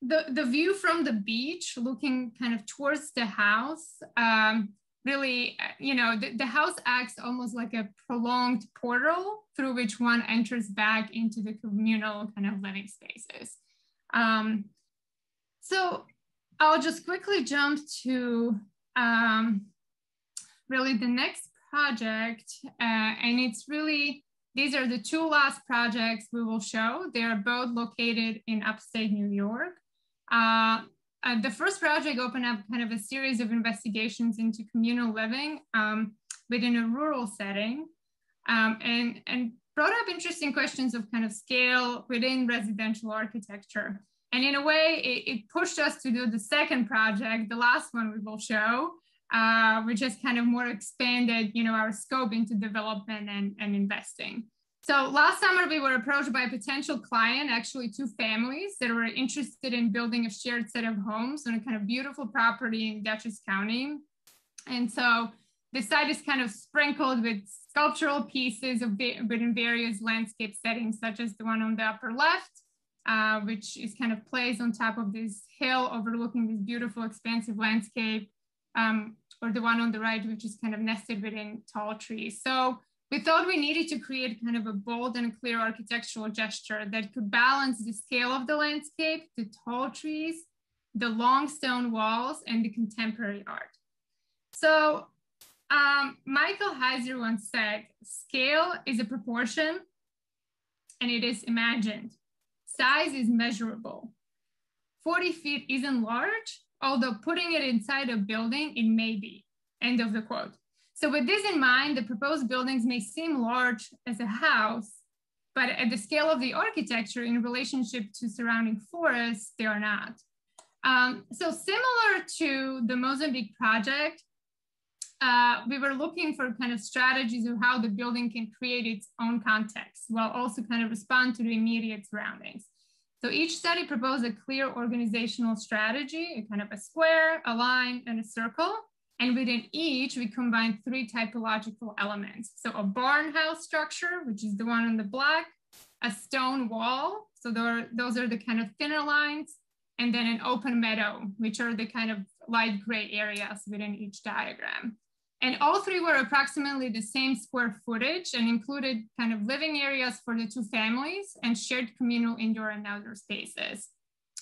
the, the view from the beach looking kind of towards the house um, really you know the, the house acts almost like a prolonged portal through which one enters back into the communal kind of living spaces um, so i'll just quickly jump to um, really the next project uh, and it's really these are the two last projects we will show they are both located in upstate new york uh, uh, the first project opened up kind of a series of investigations into communal living um, within a rural setting um, and, and brought up interesting questions of kind of scale within residential architecture. And in a way, it, it pushed us to do the second project, the last one we will show, uh, which has kind of more expanded, you know, our scope into development and, and investing. So last summer we were approached by a potential client, actually two families that were interested in building a shared set of homes on a kind of beautiful property in Dutchess County. And so the site is kind of sprinkled with sculptural pieces of within various landscape settings, such as the one on the upper left, uh, which is kind of placed on top of this hill overlooking this beautiful expansive landscape, um, or the one on the right, which is kind of nested within tall trees. So we thought we needed to create kind of a bold and clear architectural gesture that could balance the scale of the landscape, the tall trees, the long stone walls, and the contemporary art. So um, Michael Heizer once said, scale is a proportion and it is imagined. Size is measurable. 40 feet isn't large, although putting it inside a building, it may be. End of the quote. So with this in mind, the proposed buildings may seem large as a house, but at the scale of the architecture in relationship to surrounding forests, they are not. Um, so similar to the Mozambique project, uh, we were looking for kind of strategies of how the building can create its own context while also kind of respond to the immediate surroundings. So each study proposed a clear organizational strategy, a kind of a square, a line, and a circle. And within each, we combined three typological elements. So a barn house structure, which is the one on the black, a stone wall. So those are the kind of thinner lines, and then an open meadow, which are the kind of light gray areas within each diagram. And all three were approximately the same square footage and included kind of living areas for the two families and shared communal indoor and outdoor spaces.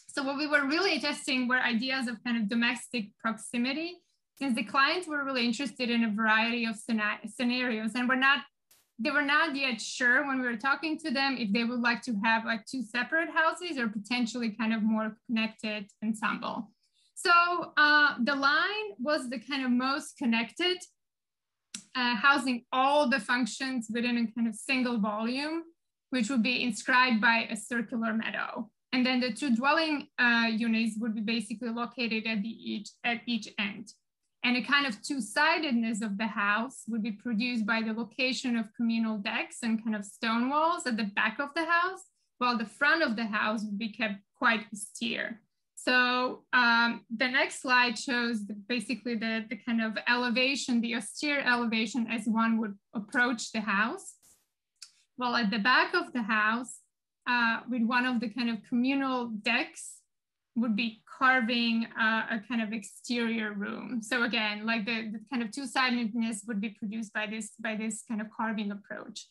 So what we were really testing were ideas of kind of domestic proximity, since the clients were really interested in a variety of scenarios and were not, they were not yet sure when we were talking to them if they would like to have like two separate houses or potentially kind of more connected ensemble. So uh, the line was the kind of most connected, uh, housing all the functions within a kind of single volume, which would be inscribed by a circular meadow. And then the two dwelling uh, units would be basically located at, the each, at each end. And a kind of two-sidedness of the house would be produced by the location of communal decks and kind of stone walls at the back of the house, while the front of the house would be kept quite austere. So um, the next slide shows basically the, the kind of elevation, the austere elevation as one would approach the house. Well, at the back of the house, uh, with one of the kind of communal decks would be carving uh, a kind of exterior room. So again, like the, the kind of two-sidedness would be produced by this, by this kind of carving approach.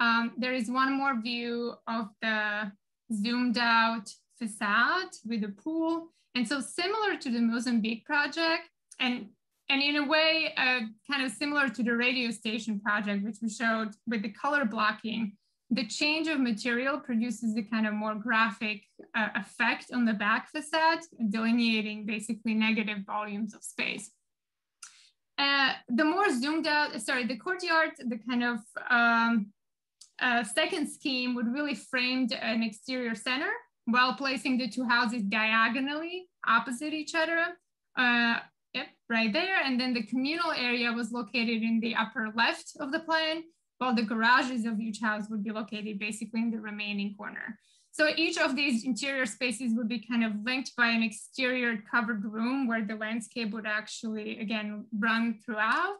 Um, there is one more view of the zoomed out facade with a pool. And so similar to the Mozambique project, and, and in a way, uh, kind of similar to the radio station project, which we showed with the color blocking, the change of material produces the kind of more graphic uh, effect on the back facade, delineating basically negative volumes of space. Uh, the more zoomed out, sorry, the courtyard, the kind of um, uh, second scheme would really frame an exterior center while placing the two houses diagonally opposite each other. Uh, yep, right there. And then the communal area was located in the upper left of the plan, while the garages of each house would be located basically in the remaining corner. So each of these interior spaces would be kind of linked by an exterior covered room where the landscape would actually, again, run throughout.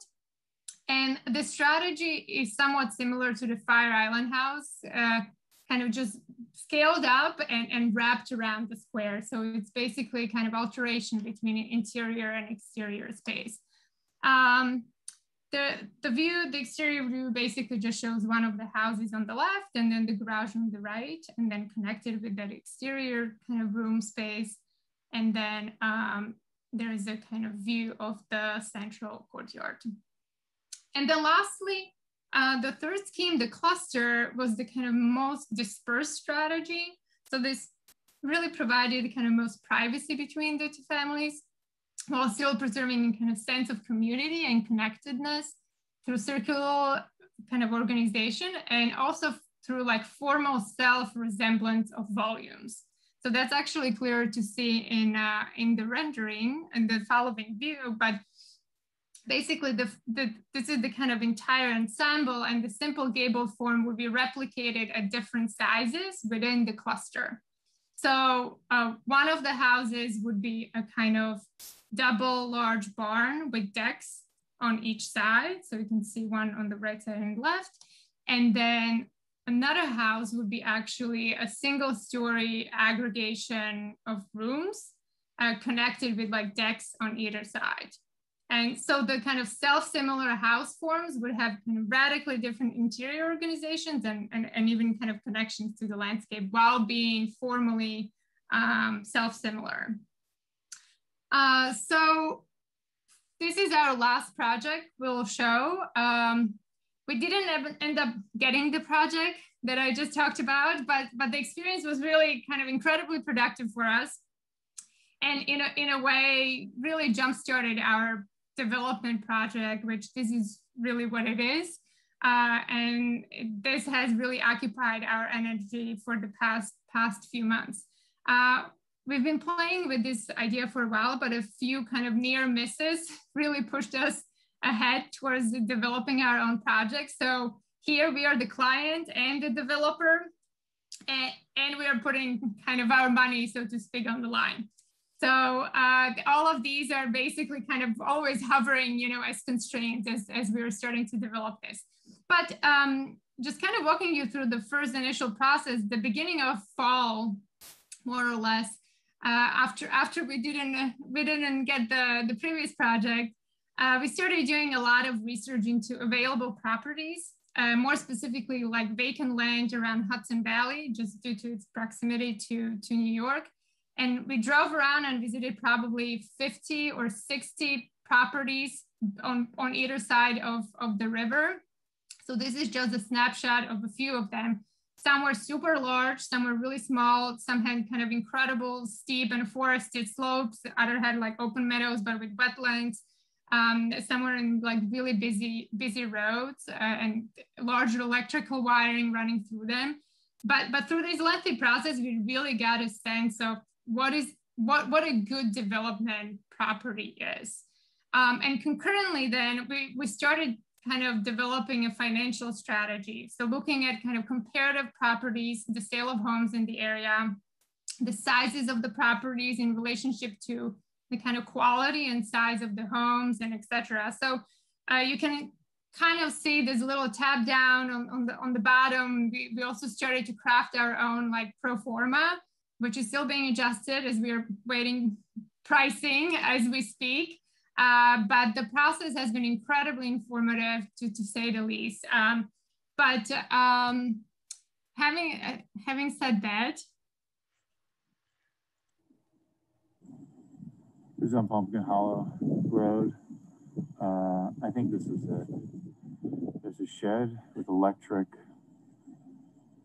And the strategy is somewhat similar to the Fire Island house, uh, kind of just scaled up and, and wrapped around the square. So it's basically kind of alteration between interior and exterior space. Um, the, the view, the exterior view basically just shows one of the houses on the left and then the garage on the right, and then connected with that exterior kind of room space. And then um, there is a kind of view of the central courtyard. And then lastly, uh, the third scheme, the cluster, was the kind of most dispersed strategy. So this really provided kind of most privacy between the two families while still preserving kind of sense of community and connectedness through circular kind of organization and also through like formal self-resemblance of volumes. So that's actually clear to see in, uh, in the rendering and the following view, but basically the, the, this is the kind of entire ensemble and the simple gable form would be replicated at different sizes within the cluster. So uh, one of the houses would be a kind of double large barn with decks on each side. So you can see one on the right side and left. And then another house would be actually a single story aggregation of rooms uh, connected with like decks on either side. And so the kind of self-similar house forms would have kind of radically different interior organizations and, and, and even kind of connections to the landscape while being formally um, self-similar. Uh, so this is our last project we'll show. Um, we didn't end up getting the project that I just talked about, but, but the experience was really kind of incredibly productive for us. And in a, in a way, really jump-started our development project, which this is really what it is. Uh, and this has really occupied our energy for the past past few months. Uh, we've been playing with this idea for a while, but a few kind of near misses really pushed us ahead towards developing our own project. So here we are the client and the developer. And, and we are putting kind of our money, so to speak, on the line. So uh, all of these are basically kind of always hovering, you know, as constraints as, as we were starting to develop this. But um, just kind of walking you through the first initial process, the beginning of fall, more or less, uh, after after we didn't we didn't get the the previous project, uh, we started doing a lot of research into available properties, uh, more specifically like vacant land around Hudson Valley, just due to its proximity to to New York. And we drove around and visited probably 50 or 60 properties on, on either side of, of the river. So this is just a snapshot of a few of them. Some were super large, some were really small, some had kind of incredible steep and forested slopes, other had like open meadows, but with wetlands. Um, some were in like really busy, busy roads uh, and large electrical wiring running through them. But, but through this lengthy process, we really got a sense of what is what what a good development property is. Um, and concurrently, then we, we started kind of developing a financial strategy. So looking at kind of comparative properties, the sale of homes in the area, the sizes of the properties in relationship to the kind of quality and size of the homes and etc. So uh, you can kind of see this little tab down on, on, the, on the bottom. We, we also started to craft our own like pro forma which is still being adjusted as we are waiting pricing as we speak. Uh, but the process has been incredibly informative to, to say the least. Um, but um, having, uh, having said that, This is on Pumpkin Hollow Road. Uh, I think this is it. There's a shed with electric.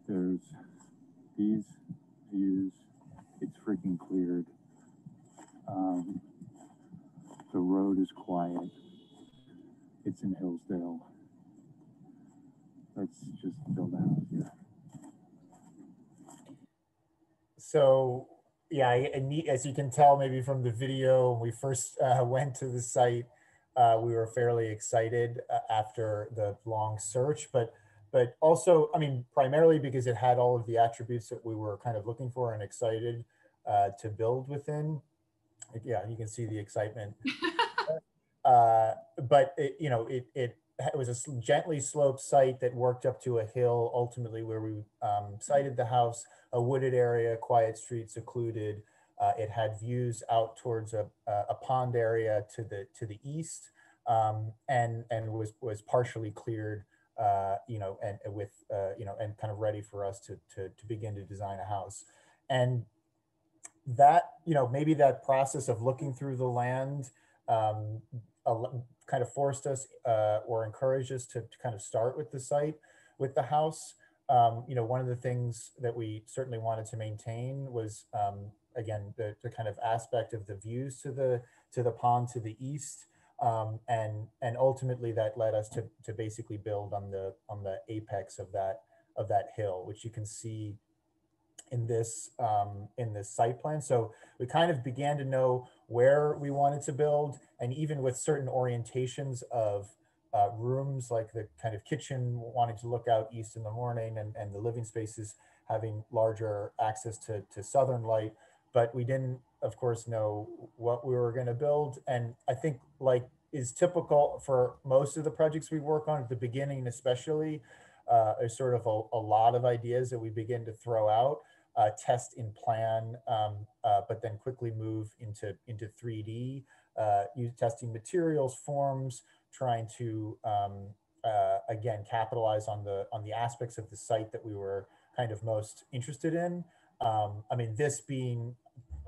There's these views it's freaking cleared. Um, the road is quiet. It's in Hillsdale. Let's just build house here. So yeah, as you can tell, maybe from the video, when we first uh, went to the site, uh, we were fairly excited uh, after the long search, but but also, I mean, primarily because it had all of the attributes that we were kind of looking for and excited uh, to build within. Yeah, you can see the excitement. uh, but it, you know, it, it, it was a gently sloped site that worked up to a hill, ultimately where we um, sited the house, a wooded area, quiet street, secluded. Uh, it had views out towards a, a pond area to the to the east, um, and and was was partially cleared uh, you know, and with, uh, you know, and kind of ready for us to, to, to begin to design a house. And that, you know, maybe that process of looking through the land um, kind of forced us uh, or encouraged us to, to, kind of start with the site, with the house. Um, you know, one of the things that we certainly wanted to maintain was, um, again, the, the kind of aspect of the views to the to the pond to the east, um, and and ultimately that led us to to basically build on the on the apex of that of that hill, which you can see in this um, in this site plan. So we kind of began to know where we wanted to build, and even with certain orientations of uh, rooms, like the kind of kitchen wanting to look out east in the morning, and, and the living spaces having larger access to, to southern light. But we didn't of course, know what we were going to build. And I think, like is typical for most of the projects we work on at the beginning, especially, uh, there's sort of a, a, lot of ideas that we begin to throw out, uh, test in plan, um, uh, but then quickly move into into 3D, uh, use testing materials, forms, trying to um, uh, again capitalize on the on the aspects of the site that we were kind of most interested in. Um, I mean, this being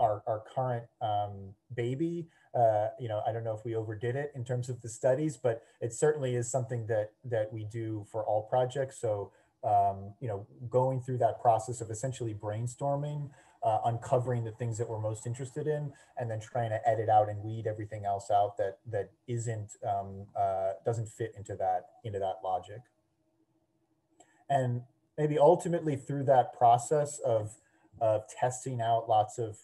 our, our current um, baby. Uh, you know, I don't know if we overdid it in terms of the studies, but it certainly is something that that we do for all projects. So, um, you know, going through that process of essentially brainstorming, uh, uncovering the things that we're most interested in, and then trying to edit out and weed everything else out that that isn't um, uh, doesn't fit into that into that logic. And maybe ultimately through that process of of testing out lots of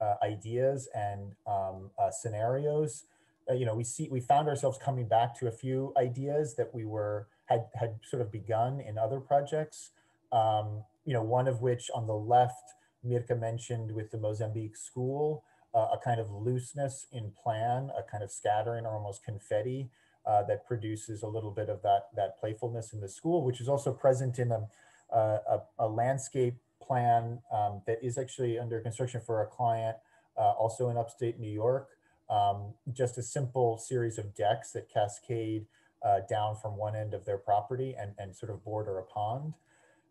uh, ideas and um, uh, scenarios. Uh, you know, we see we found ourselves coming back to a few ideas that we were had had sort of begun in other projects. Um, you know, one of which on the left, Mirka mentioned with the Mozambique school, uh, a kind of looseness in plan, a kind of scattering or almost confetti uh, that produces a little bit of that, that playfulness in the school, which is also present in a, a, a landscape plan um, that is actually under construction for a client uh, also in upstate New York. Um, just a simple series of decks that cascade uh, down from one end of their property and, and sort of border a pond.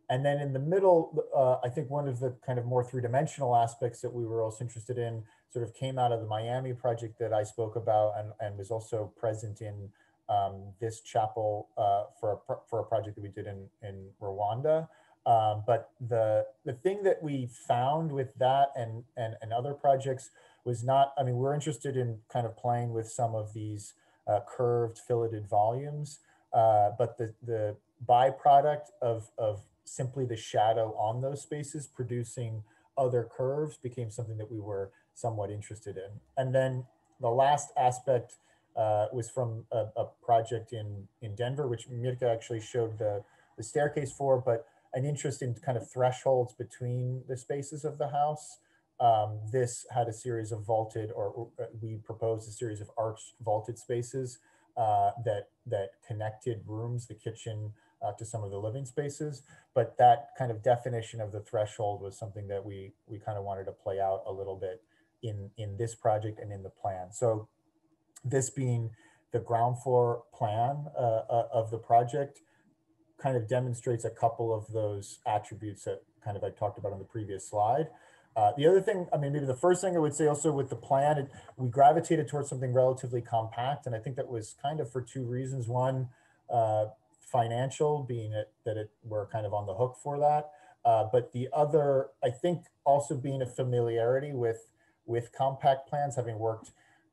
And then in the middle, uh, I think one of the kind of more three-dimensional aspects that we were also interested in sort of came out of the Miami project that I spoke about and, and was also present in um, this chapel uh, for, a, for a project that we did in, in Rwanda. Um, but the, the thing that we found with that and, and, and other projects was not, I mean, we're interested in kind of playing with some of these uh, curved filleted volumes, uh, but the, the byproduct of, of simply the shadow on those spaces producing other curves became something that we were somewhat interested in. And then the last aspect uh, was from a, a, project in, in Denver, which Mirka actually showed the, the staircase for, but an interest in kind of thresholds between the spaces of the house. Um, this had a series of vaulted, or, uh, we proposed a series of arched vaulted spaces uh, that, that connected rooms, the kitchen, uh, to some of the living spaces. But that kind of definition of the threshold was something that we we kind of wanted to play out a little bit in in this project and in the plan. So this being the ground floor plan uh, uh, of the project kind of demonstrates a couple of those attributes that kind of I talked about on the previous slide. Uh, the other thing, I mean, maybe the first thing I would say also with the plan, it, we gravitated towards something relatively compact. And I think that was kind of for two reasons. One, uh, financial, being it, that it, we're kind of on the hook for that. Uh, but the other, I think also being a familiarity with, with compact plans, having worked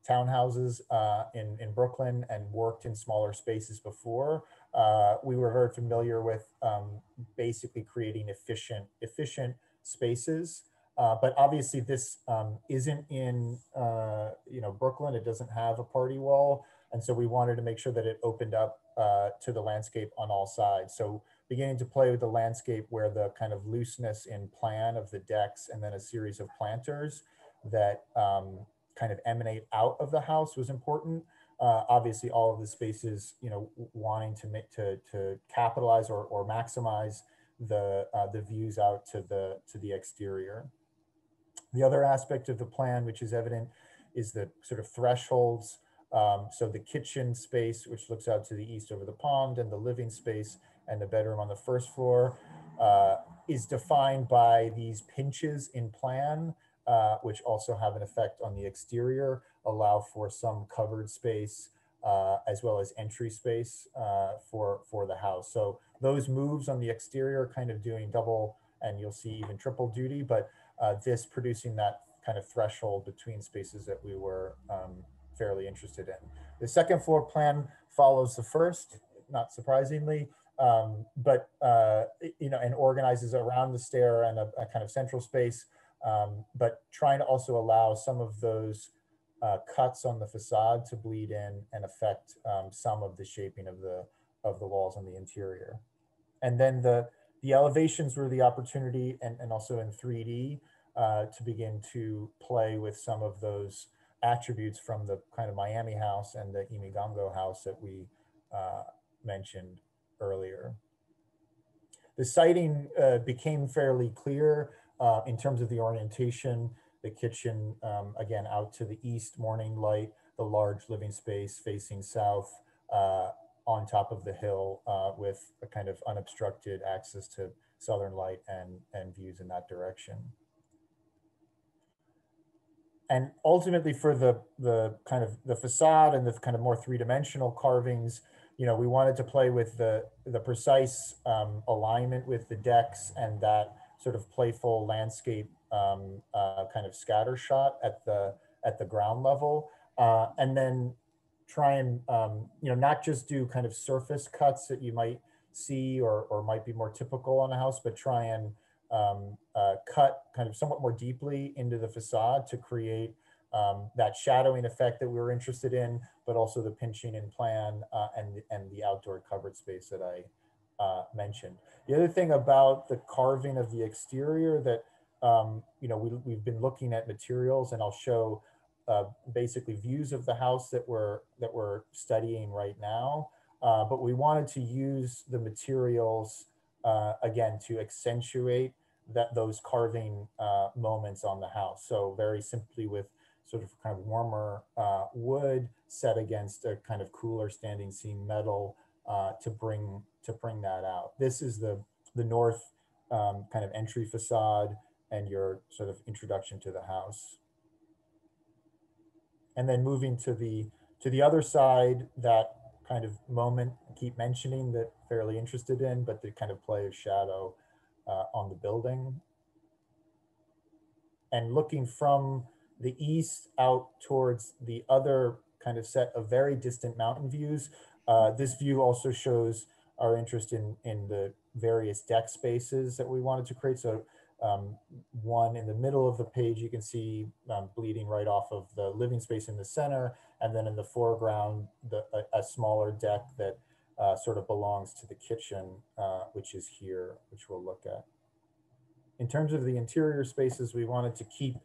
townhouses uh, in, in Brooklyn and worked in smaller spaces before, uh, we were very familiar with um, basically creating efficient, efficient spaces. Uh, but obviously this um, isn't in, uh, you know, Brooklyn, it doesn't have a party wall. And so we wanted to make sure that it opened up uh, to the landscape on all sides. So beginning to play with the landscape where the kind of looseness in plan of the decks and then a series of planters that um, kind of emanate out of the house was important. Uh, obviously, all of the spaces, you know, wanting to make to to capitalize or, or maximize the uh, the views out to the to the exterior. The other aspect of the plan, which is evident, is the sort of thresholds um, so the kitchen space, which looks out to the east over the pond, and the living space and the bedroom on the first floor uh, is defined by these pinches in plan, uh, which also have an effect on the exterior, allow for some covered space uh, as well as entry space uh, for, for the house. So those moves on the exterior are kind of doing double and you'll see even triple duty, but uh, this producing that kind of threshold between spaces that we were um, fairly interested in. The second floor plan follows the first, not surprisingly, um, but uh, you know, and organizes around the stair and a, a kind of central space, um, but trying to also allow some of those uh, cuts on the facade to bleed in and affect um, some of the shaping of the of the walls on the interior. And then the the elevations were the opportunity, and, and also in 3D, uh, to begin to play with some of those attributes from the kind of Miami house and the Imigango house that we uh, mentioned earlier. The siting uh, became fairly clear uh, in terms of the orientation, the kitchen, um, again, out to the east, morning light, the large living space facing south uh, on top of the hill uh, with a kind of unobstructed access to southern light and, and views in that direction. And ultimately for the the kind of the facade and the kind of more three-dimensional carvings you know we wanted to play with the the precise um, alignment with the decks and that sort of playful landscape um, uh, kind of scatter shot at the at the ground level uh, and then try and um, you know not just do kind of surface cuts that you might see or or might be more typical on a house but try and um, uh, cut kind of somewhat more deeply into the facade to create um, that shadowing effect that we were interested in, but also the pinching in plan uh, and, and the outdoor covered space that I uh, mentioned. The other thing about the carving of the exterior that, um, you know, we, we've been looking at materials and I'll show uh, basically views of the house that we're, that we're studying right now. Uh, but we wanted to use the materials, uh, again, to accentuate that those carving uh, moments on the house. So very simply with sort of kind of warmer uh, wood set against a kind of cooler standing seam metal uh, to bring to bring that out. This is the the north um, kind of entry facade and your sort of introduction to the house. And then moving to the to the other side, that kind of moment I keep mentioning that fairly interested in, but the kind of play of shadow uh, on the building. And looking from the east out towards the other kind of set of very distant mountain views. Uh, this view also shows our interest in, in the various deck spaces that we wanted to create. So um, one in the middle of the page, you can see um, bleeding right off of the living space in the center. And then in the foreground, the, a, a smaller deck that uh, sort of belongs to the kitchen, uh, which is here, which we'll look at. In terms of the interior spaces, we wanted to keep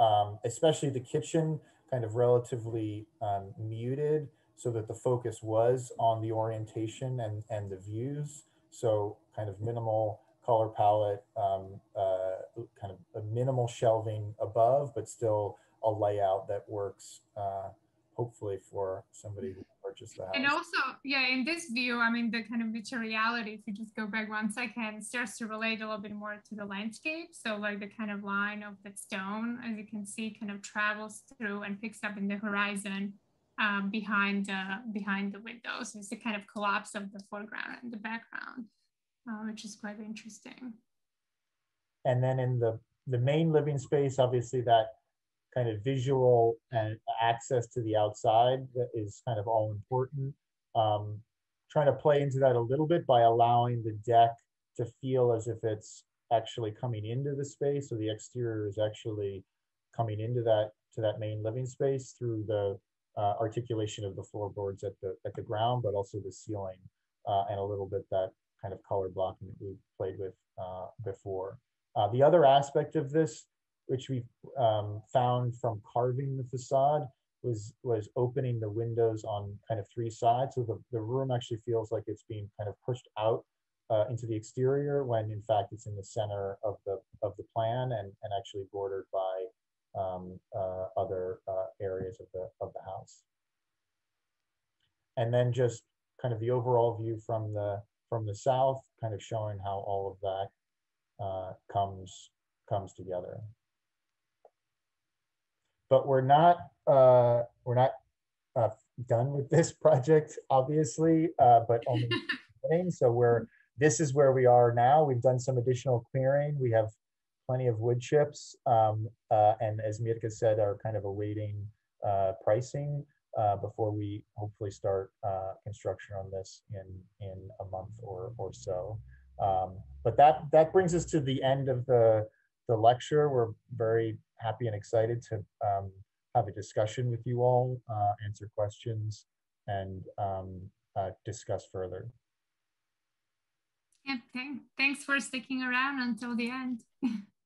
um, especially the kitchen kind of relatively um, muted so that the focus was on the orientation and, and the views. So kind of minimal color palette, um, uh, kind of a minimal shelving above, but still a layout that works uh, hopefully for somebody who purchased the house. And also, yeah, in this view, I mean, the kind of materiality, if you just go back one second, starts to relate a little bit more to the landscape. So like the kind of line of the stone, as you can see, kind of travels through and picks up in the horizon um, behind, uh, behind the windows. So it's the kind of collapse of the foreground and the background, uh, which is quite interesting. And then in the, the main living space, obviously that kind of visual and access to the outside that is kind of all important. Um, trying to play into that a little bit by allowing the deck to feel as if it's actually coming into the space. So the exterior is actually coming into that to that main living space through the uh, articulation of the floorboards at the at the ground, but also the ceiling uh, and a little bit that kind of color blocking that we played with uh, before. Uh, the other aspect of this which we um, found from carving the facade was was opening the windows on kind of three sides. So the, the room actually feels like it's being kind of pushed out uh, into the exterior when in fact it's in the center of the of the plan and, and actually bordered by um, uh, other uh, areas of the of the house. And then just kind of the overall view from the from the south, kind of showing how all of that uh, comes comes together but we're not uh, we're not uh, done with this project, obviously, uh, but only so we're this is where we are now. We've done some additional clearing. We have plenty of wood chips, um, uh, and as Mirka said, are kind of awaiting uh, pricing uh, before we hopefully start uh, construction on this in in a month or or so. Um, but that that brings us to the end of the the lecture. We're very happy and excited to um, have a discussion with you all, uh, answer questions, and um, uh, discuss further. Yeah, thanks for sticking around until the end.